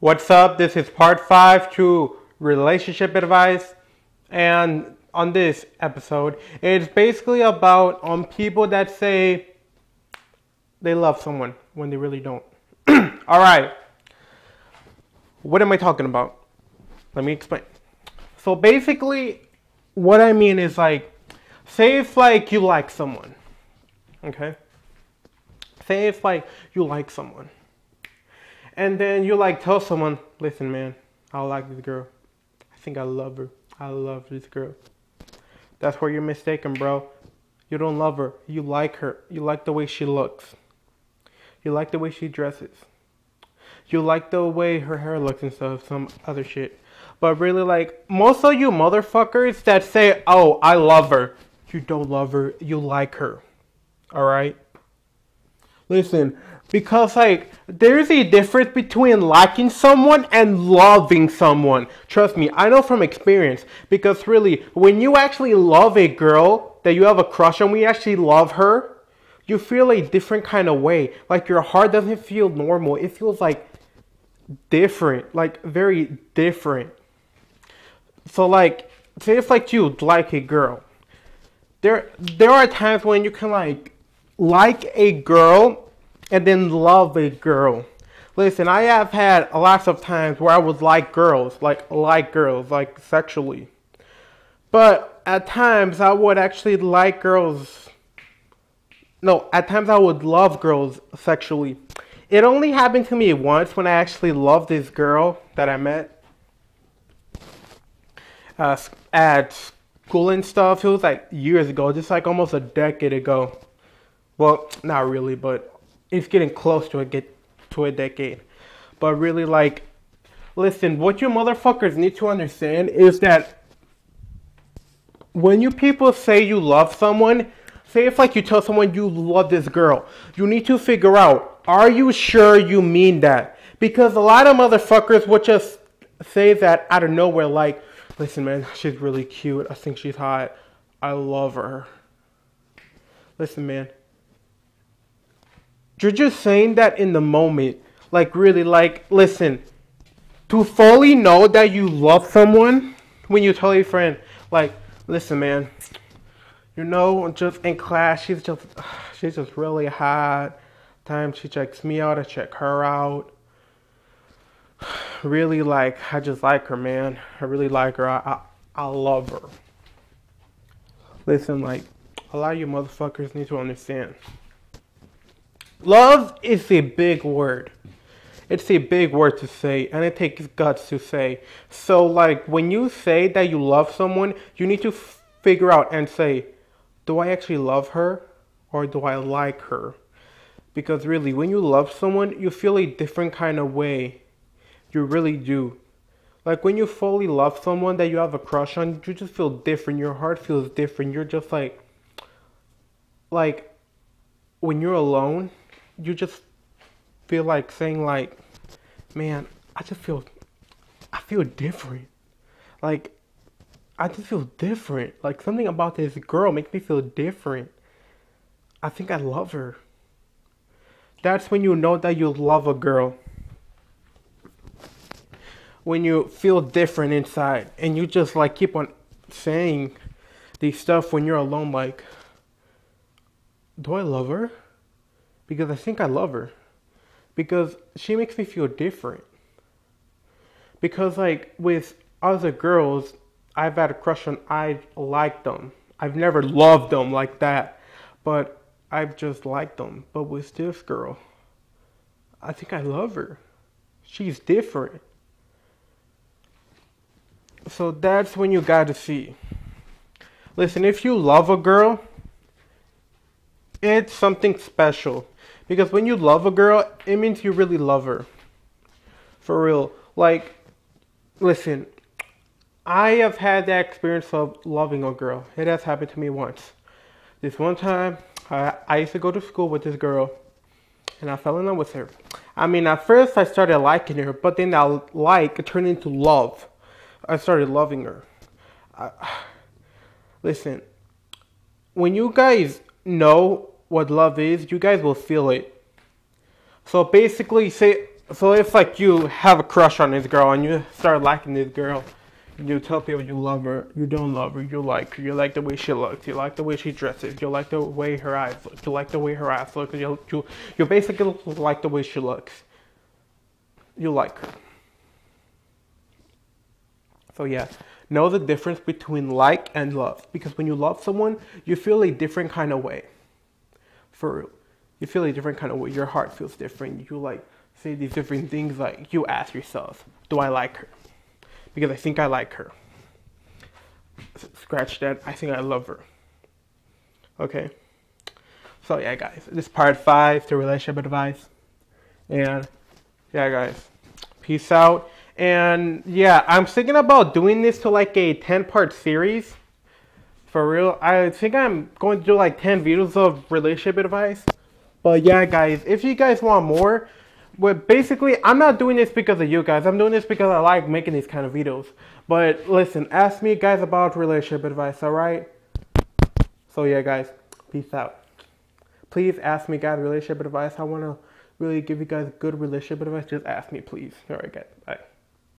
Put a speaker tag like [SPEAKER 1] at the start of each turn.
[SPEAKER 1] What's up? This is part five to relationship advice, and on this episode, it's basically about on um, people that say they love someone when they really don't. All right, what am I talking about? Let me explain. So basically, what I mean is like, say it's like you like someone, okay? Say it's like you like someone and then you like tell someone, listen, man, I like this girl. I think I love her. I love this girl. That's where you're mistaken, bro. You don't love her. You like her. You like the way she looks. You like the way she dresses. You like the way her hair looks and stuff, some other shit. But really, like, most of you motherfuckers that say, oh, I love her, you don't love her, you like her. Alright? Listen, because like there's a difference between liking someone and loving someone. Trust me, I know from experience. Because really, when you actually love a girl that you have a crush on, we actually love her, you feel a different kind of way. Like your heart doesn't feel normal. It feels like different, like very different. So like, say it's like you like a girl, there there are times when you can like like a girl and then love a girl. Listen, I have had lots of times where I would like girls, like like girls, like sexually. But at times I would actually like girls. No, at times I would love girls sexually. It only happened to me once when I actually loved this girl that I met uh, at school and stuff. It was like years ago, just like almost a decade ago. Well, not really, but it's getting close to a get to a decade. But really, like, listen, what you motherfuckers need to understand is that when you people say you love someone, say if like you tell someone you love this girl, you need to figure out, are you sure you mean that? Because a lot of motherfuckers would just say that out of nowhere, like, listen, man, she's really cute. I think she's hot. I love her. Listen, man, you're just saying that in the moment. Like, really, like, listen, to fully know that you love someone when you tell your friend, like, listen, man, you know, just in class, she's just, she's just really hot. Time she checks me out, I check her out. Really, like, I just like her, man. I really like her. I, I, I love her. Listen, like, a lot of you motherfuckers need to understand. Love is a big word. It's a big word to say, and it takes guts to say. So, like, when you say that you love someone, you need to figure out and say, do I actually love her or do I like her? Because really, when you love someone, you feel a different kind of way. You really do. Like when you fully love someone that you have a crush on, you just feel different. Your heart feels different. You're just like, like, when you're alone, you just feel like saying like, man, I just feel, I feel different. Like, I just feel different. Like something about this girl makes me feel different. I think I love her. That's when you know that you love a girl. When you feel different inside and you just like keep on saying these stuff when you're alone like do I love her? Because I think I love her. Because she makes me feel different. Because, like, with other girls, I've had a crush on, I like them. I've never loved them like that, but I've just liked them. But with this girl, I think I love her. She's different. So that's when you gotta see. Listen, if you love a girl, it's something special. Because when you love a girl, it means you really love her. For real. Like, listen, I have had that experience of loving a girl. It has happened to me once. This one time, I, I used to go to school with this girl, and I fell in love with her. I mean, at first I started liking her, but then that like turned into love. I started loving her. I, listen, when you guys know what love is, you guys will feel it. So basically, say so it's like you have a crush on this girl and you start liking this girl. You tell people you love her, you don't love her, you like her, you like the way she looks, you like the way she dresses, you like the way her eyes look, you like the way her eyes look, you, you, you basically like the way she looks. You like her. So yeah, know the difference between like and love. Because when you love someone, you feel a different kind of way. For. You feel a different kind of way. Your heart feels different. You like say these different things like you ask yourself, do I like her? Because I think I like her. Scratch that. I think I love her. Okay. So yeah, guys, this is part five to relationship advice, and yeah, guys, peace out. And yeah, I'm thinking about doing this to like a 10 part series. For real. I think I'm going to do like 10 videos of relationship advice. But yeah, guys, if you guys want more, but basically, I'm not doing this because of you guys. I'm doing this because I like making these kind of videos. But listen, ask me guys about relationship advice, alright? So yeah, guys, peace out. Please ask me guys relationship advice. I want to really give you guys good relationship advice. Just ask me, please. Alright, guys. Bye.